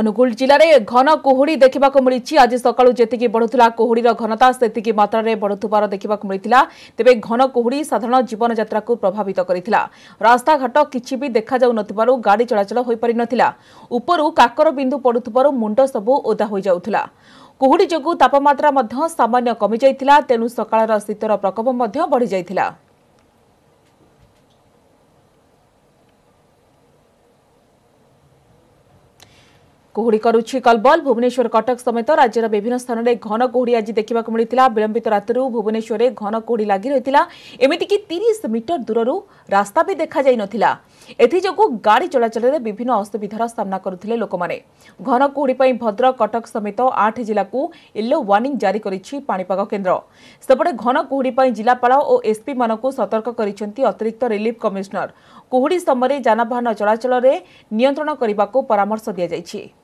ଅନୁଗୁଳ ଜିଲ୍ଲାରେ ଘନ କୁହୁଡ଼ି ଦେଖିବାକୁ ମିଳିଛି ଆଜି ସକାଳୁ ଯେତିକି ବଢ଼ୁଥିଲା କୁହୁଡ଼ିର ଘନତା ସେତିକି ମାତ୍ରାରେ ବଢ଼ୁଥିବାର ଦେଖିବାକୁ ମିଳିଥିଲା ତେବେ ଘନ କୁହୁଡ଼ି ସାଧାରଣ ଜୀବନଯାତ୍ରାକୁ ପ୍ରଭାବିତ କରିଥିଲା ରାସ୍ତାଘାଟ କିଛି ବି ଦେଖାଯାଉନଥିବାରୁ ଗାଡ଼ି ଚଳାଚଳ ହୋଇପାରିନଥିଲା ଉପରୁ କାକର ବିନ୍ଦୁ ପଡ଼ୁଥିବାରୁ ମୁଣ୍ଡ ସବୁ ଓଦା ହୋଇଯାଉଥିଲା କୁହୁଡ଼ି ଯୋଗୁଁ ତାପମାତ୍ରା ମଧ୍ୟ ସାମାନ୍ୟ କମିଯାଇଥିଲା ତେଣୁ ସକାଳର ଶୀତର ପ୍ରକୋପ ମଧ୍ୟ ବଢ଼ିଯାଇଥିଲା কুহুড়ি করুছি কলবল ভুবনেশ্বর কটক সমেত রাজ্যের বিভিন্ন স্থানের ঘন কুহুড়ি আজ দেখা মিলিলা বিলম্বিত রাত্রু ভুবনেশ্বরে ঘন কুহুড়ি লাগি রয়েছিল এমিতিকি তিরিশ মিটর দূরর রাস্তা বি দেখা যাই নথিলা এথিযোগু গাড়ি চলাচলের বিভিন্ন অসুবিধার সামনা করুলে লোকমানে ঘন কুহুড়ি পাই ভদ্রক কটক সমেত আট জেলাকু ইলো ওয়ার্নিং জারি করেছে পাণিপাগ কেন্দ্র সেপটে ঘন কুহুড়ি পাই জেলাপাল ও এসপি মানুষ সতর্ক করেছেন অতিরিক্ত রিলিফ কমিশনার কুহুড়ি সময় যানবাহন চলাচলের নিয়ন্ত্রণ করা পরামর্শ দিয়েছে